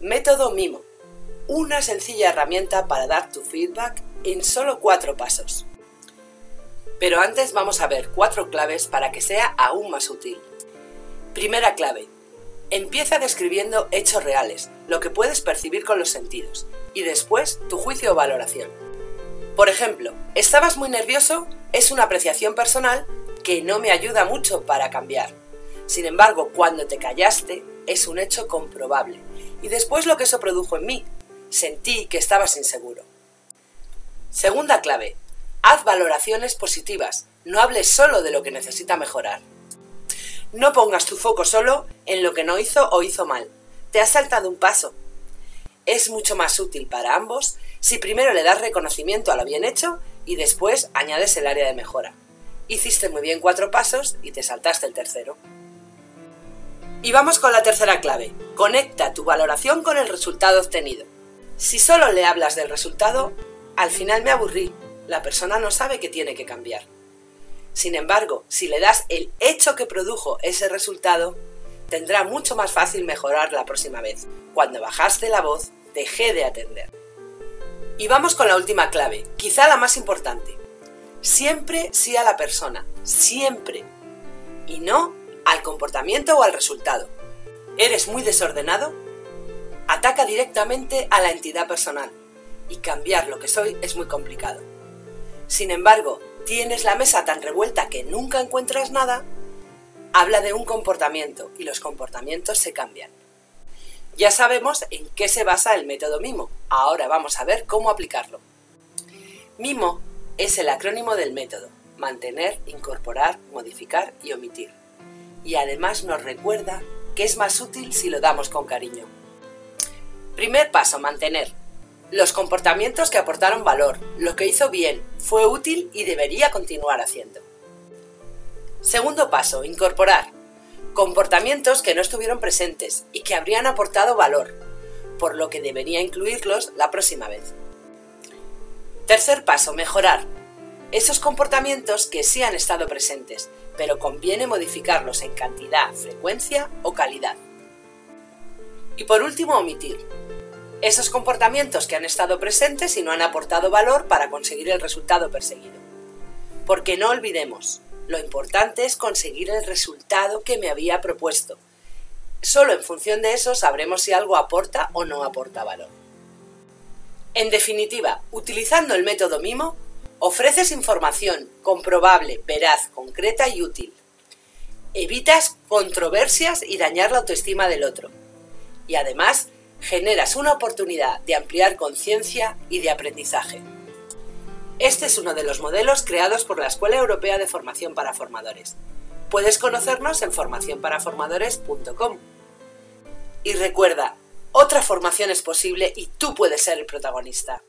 Método Mimo. Una sencilla herramienta para dar tu feedback en solo cuatro pasos. Pero antes vamos a ver cuatro claves para que sea aún más útil. Primera clave. Empieza describiendo hechos reales, lo que puedes percibir con los sentidos, y después tu juicio o valoración. Por ejemplo, ¿estabas muy nervioso? Es una apreciación personal que no me ayuda mucho para cambiar. Sin embargo, cuando te callaste, es un hecho comprobable y después lo que eso produjo en mí. Sentí que estabas inseguro. Segunda clave. Haz valoraciones positivas. No hables solo de lo que necesita mejorar. No pongas tu foco solo en lo que no hizo o hizo mal. Te has saltado un paso. Es mucho más útil para ambos si primero le das reconocimiento a lo bien hecho y después añades el área de mejora. Hiciste muy bien cuatro pasos y te saltaste el tercero. Y vamos con la tercera clave. Conecta tu valoración con el resultado obtenido. Si solo le hablas del resultado, al final me aburrí. La persona no sabe que tiene que cambiar. Sin embargo, si le das el hecho que produjo ese resultado, tendrá mucho más fácil mejorar la próxima vez. Cuando bajaste la voz, dejé de atender. Y vamos con la última clave, quizá la más importante. Siempre sí a la persona, siempre. Y no al comportamiento o al resultado. ¿Eres muy desordenado? Ataca directamente a la entidad personal y cambiar lo que soy es muy complicado. Sin embargo, tienes la mesa tan revuelta que nunca encuentras nada, habla de un comportamiento y los comportamientos se cambian. Ya sabemos en qué se basa el método MIMO, ahora vamos a ver cómo aplicarlo. MIMO es el acrónimo del método, mantener, incorporar, modificar y omitir y además nos recuerda que es más útil si lo damos con cariño. Primer paso, mantener. Los comportamientos que aportaron valor, lo que hizo bien, fue útil y debería continuar haciendo. Segundo paso, incorporar. Comportamientos que no estuvieron presentes y que habrían aportado valor, por lo que debería incluirlos la próxima vez. Tercer paso, mejorar esos comportamientos que sí han estado presentes, pero conviene modificarlos en cantidad, frecuencia o calidad. Y por último, omitir. Esos comportamientos que han estado presentes y no han aportado valor para conseguir el resultado perseguido. Porque no olvidemos, lo importante es conseguir el resultado que me había propuesto. Solo en función de eso sabremos si algo aporta o no aporta valor. En definitiva, utilizando el método MIMO, Ofreces información comprobable, veraz, concreta y útil. Evitas controversias y dañar la autoestima del otro. Y además, generas una oportunidad de ampliar conciencia y de aprendizaje. Este es uno de los modelos creados por la Escuela Europea de Formación para Formadores. Puedes conocernos en formacionparaformadores.com. Y recuerda, otra formación es posible y tú puedes ser el protagonista.